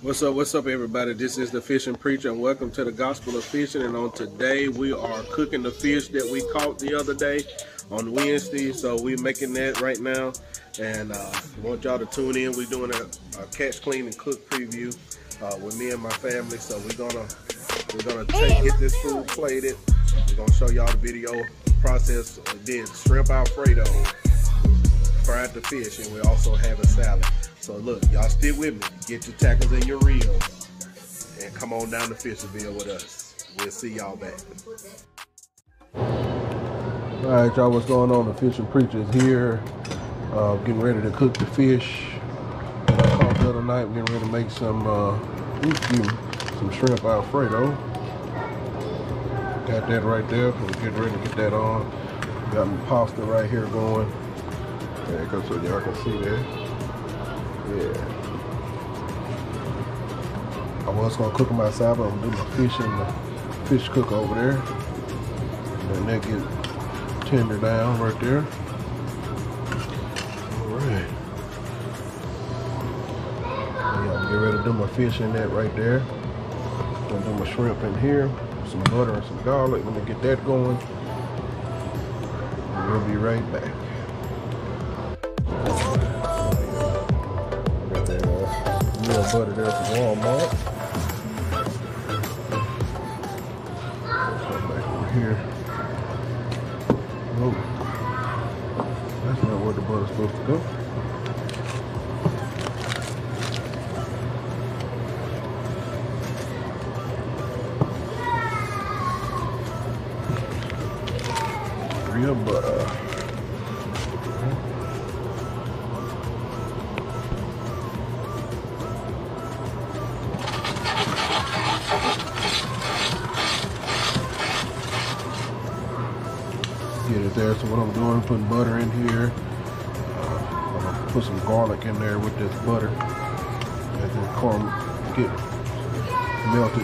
What's up, what's up, everybody? This is the Fishing Preacher, and welcome to the Gospel of Fishing. And on today, we are cooking the fish that we caught the other day on Wednesday. So we're making that right now, and uh, I want y'all to tune in. We're doing a, a catch, clean, and cook preview uh, with me and my family. So we're gonna we're gonna take, get this food plated. We're gonna show y'all the video process. Did shrimp alfredo, fried the fish, and we also have a salad. So look, y'all stick with me. Get your tackles and your reels, and come on down to Fisherville with us. We'll see y'all back. All right, y'all, what's going on? The Fishing Preacher is here, uh, getting ready to cook the fish that I caught the other night. We're getting ready to make some, uh, some shrimp alfredo. Got that right there. We're getting ready to get that on. Got my pasta right here going. Y'all can see that. Yeah. I was gonna cook them outside, but I'm gonna do my fish in the fish cook over there. And that get tender down right there. Alright. I'm get ready to do my fish in that right there. Gonna do my shrimp in here. Some butter and some garlic. Let me get that going. We'll be right back. Butter there from Walmart. Come back over here. Nope. That's not where the butter's supposed to go. Real butter.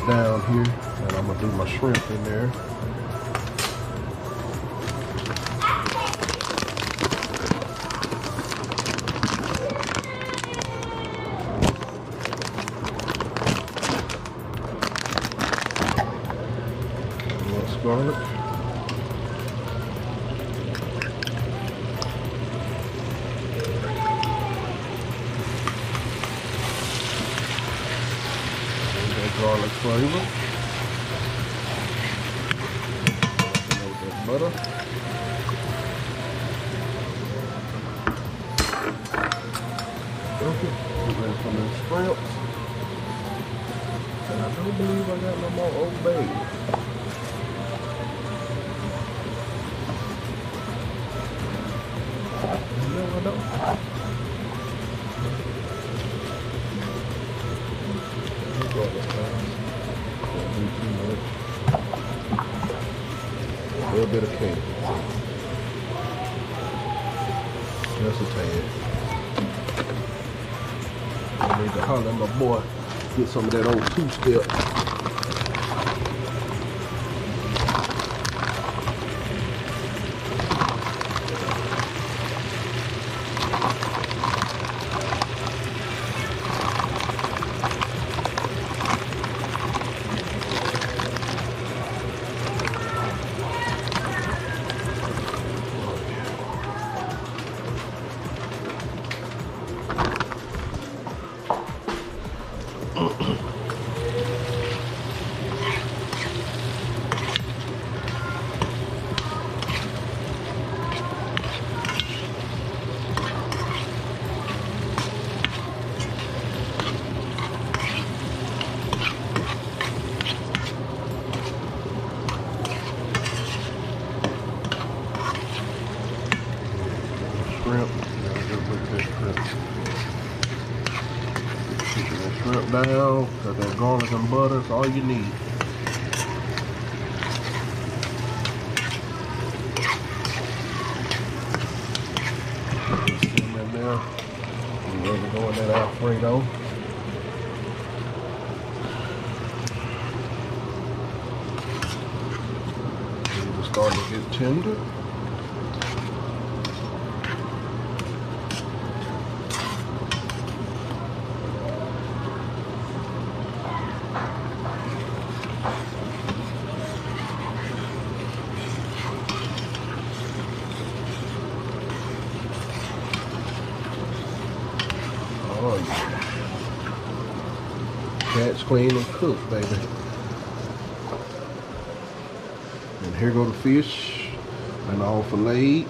Down here. And I'm gonna do my shrimp in there. Okay, get ready for them shrimps. And I don't believe I got no more Old Bay. At my boy. Get some of that old two-step. That garlic and butter, that's all you need. In there. That Alfredo. It's starting to get tender. Catch, clean, and cook, baby. And here go the fish. And all filleted.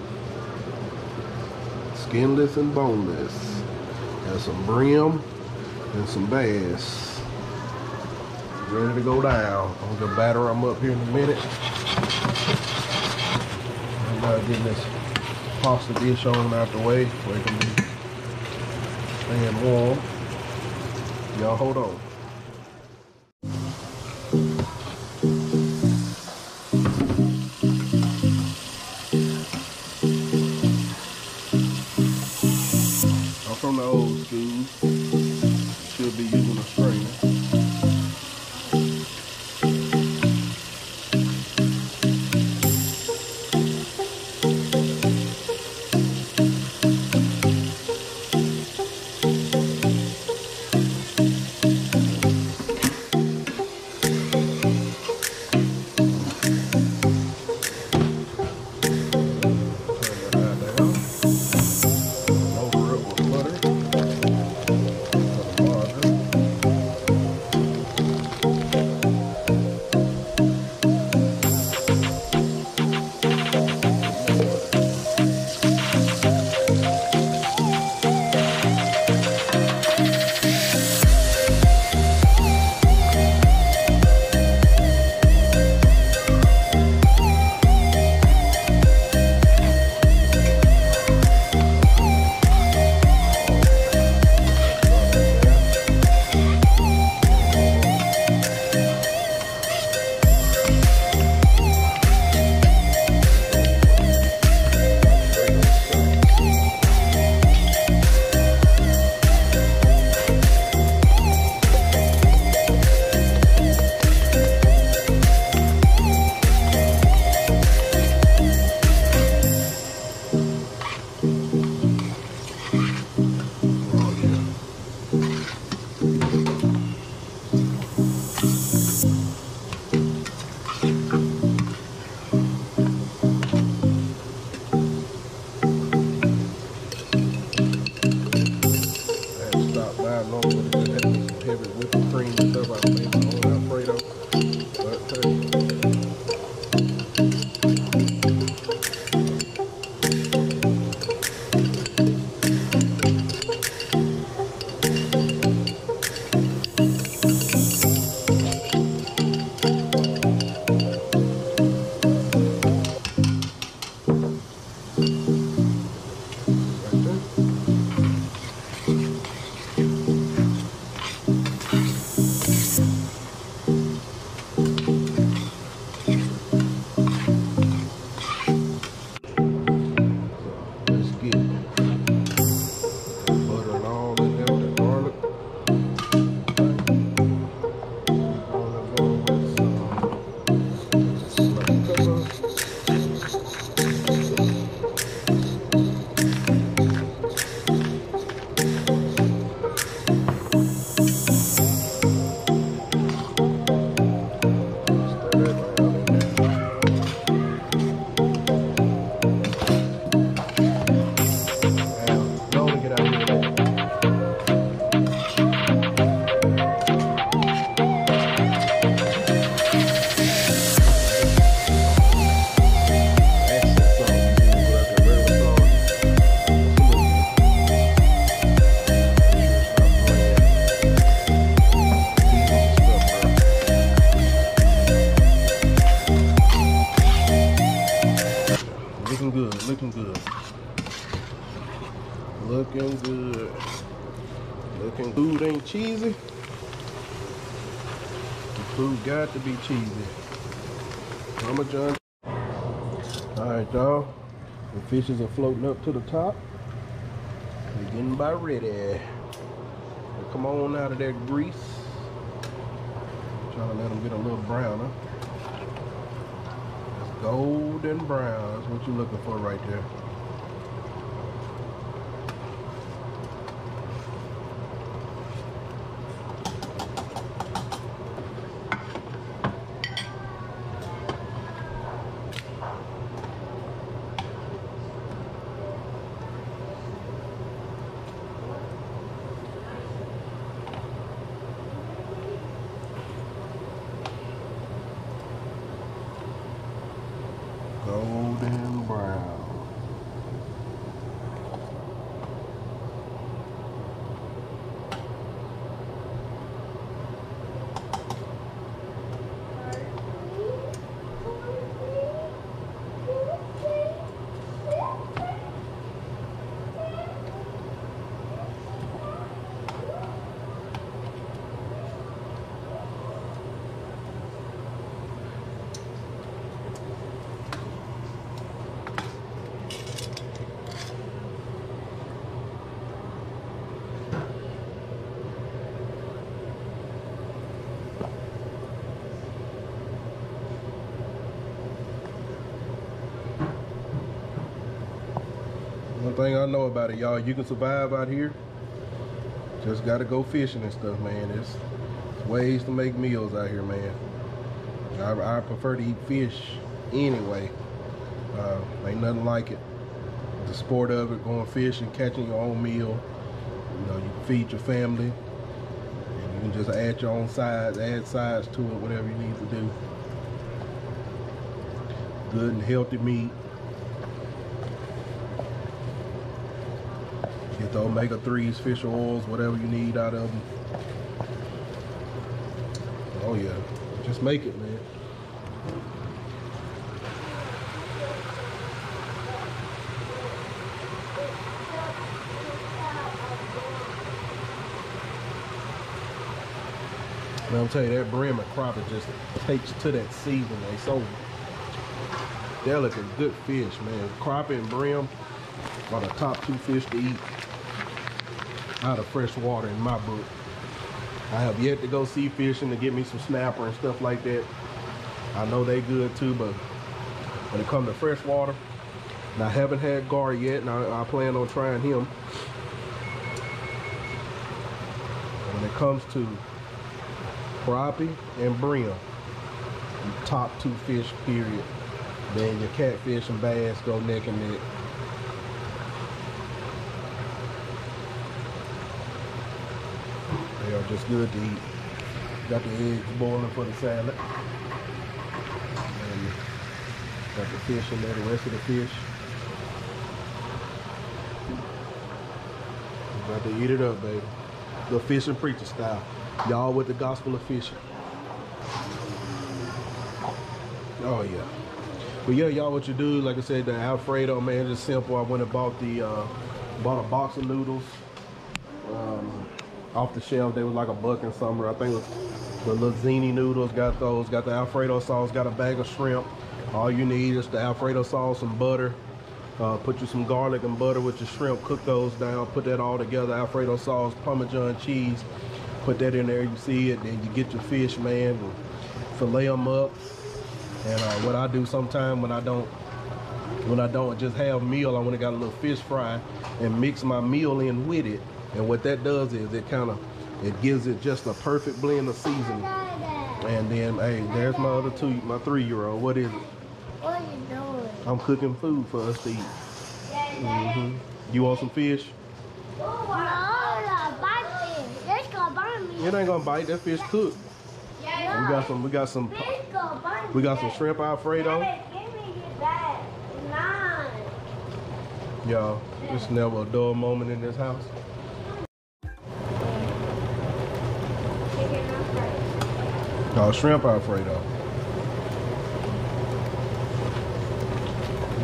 Skinless and boneless. And some brim and some bass. Ready to go down. I'm gonna batter them up here in a minute. I'm now getting this pasta dish on out the way so it can be staying warm. Y'all hold on. To stop by long when it had some heavy whipping cream Looking food ain't cheesy. The food got to be cheesy. Mama John. Alright, y'all. The fishes are floating up to the top. They're getting about ready. They come on out of that grease. Trying to let them get a little browner. That's golden brown. That's what you're looking for right there. One thing I know about it, y'all, you can survive out here. Just gotta go fishing and stuff, man. It's, ways to make meals out here, man. I, I prefer to eat fish anyway. Uh, ain't nothing like it. The sport of it, going fishing, catching your own meal. You know, you feed your family. And you can just add your own sides, add sides to it, whatever you need to do. Good and healthy meat. The omega-3s, fish oils, whatever you need out of them. Oh yeah, just make it, man. But I'm telling you, that brim and crappie just takes to that season. They so delicate, good fish, man. Crappie and brim are the top two fish to eat out of fresh water in my book. I have yet to go sea fishing to get me some snapper and stuff like that. I know they good too, but when it comes to fresh water, and I haven't had Gar yet, and I, I plan on trying him. When it comes to crappie and brim, top two fish, period. Then your catfish and bass go neck and neck. They are just good to eat. Got the eggs boiling for the salad. And got the fish in there, the rest of the fish. Got to eat it up, baby. The fishing preacher style. Y'all with the gospel of fishing. Oh yeah. But yeah, y'all what you do, like I said, the Alfredo, man, just simple. I went and bought the uh, bought a box of noodles. Um, off the shelf. They was like a buck in summer. I think it was the Lazzini noodles. Got those. Got the Alfredo sauce. Got a bag of shrimp. All you need is the Alfredo sauce and butter. Uh, put you some garlic and butter with your shrimp. Cook those down. Put that all together. Alfredo sauce, Parmesan cheese. Put that in there. You see it. Then you get your fish, man. Fillet them up. And uh, what I do sometime when I don't when I don't just have meal, I want to got a little fish fry and mix my meal in with it. And what that does is it kind of, it gives it just a perfect blend of seasoning. And then, hey, there's my other two, my three-year-old. What is it? What are you doing? I'm cooking food for us to eat. hmm You want some fish? No, no, bite me. Let's go bite me. It ain't gonna bite. That fish cooked. We got some. We got some. Let's go bite me. We got some shrimp Alfredo. Daddy, Give me that. Nine. Y'all, it's never a dull moment in this house. No, shrimp Alfredo.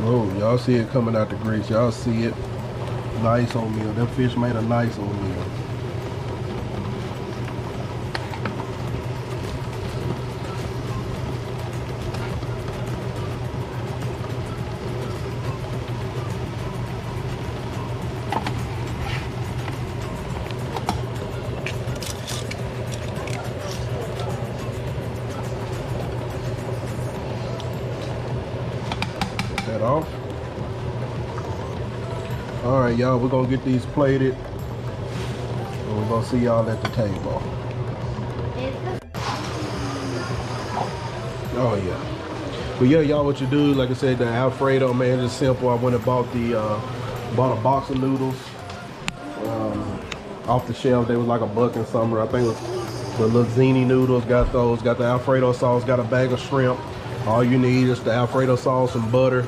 Oh, y'all see it coming out the grease. Y'all see it. Nice oatmeal. That fish made a nice oatmeal. That off. All right, y'all, we're gonna get these plated. And we're gonna see y'all at the table. Oh yeah. But yeah, y'all, what you do, like I said, the Alfredo, man, just simple. I went and bought the, uh, bought a box of noodles um, off the shelf. They was like a buck in summer. I think it was the Lazzini noodles. Got those. Got the Alfredo sauce. Got a bag of shrimp. All you need is the Alfredo sauce and butter.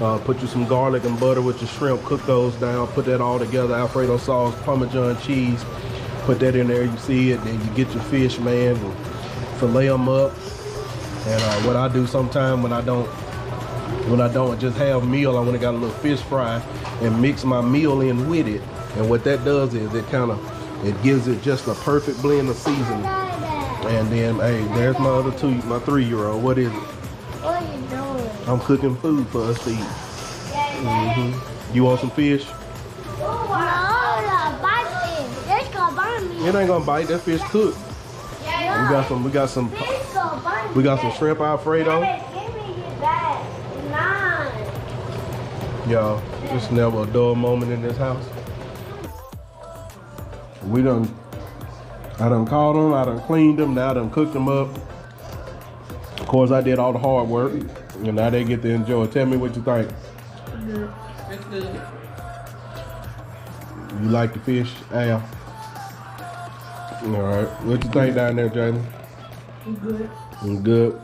Uh, put you some garlic and butter with your shrimp. Cook those down. Put that all together. Alfredo sauce, Parmesan cheese. Put that in there. You see it. Then you get your fish, man. Fillet them up. And uh, what I do sometimes when I don't when I don't just have meal, I want to got a little fish fry and mix my meal in with it. And what that does is it kind of it gives it just a perfect blend of seasoning. And then, hey, there's my other two, my three-year-old. What is it? I'm cooking food for us to eat. hmm You want some fish? No, bite me. Let's go bite me. It ain't gonna bite. That fish cooked. We got some. We got some. We got some shrimp Alfredo. Y'all, It's never a dull moment in this house. We done, I done called them, I done cleaned them, now I done cooked them up. Of course, I did all the hard work, and now they get to enjoy. Tell me what you think. It's good. You like the fish, Al? All right. What you think down there, Jalen? I'm good. I'm good.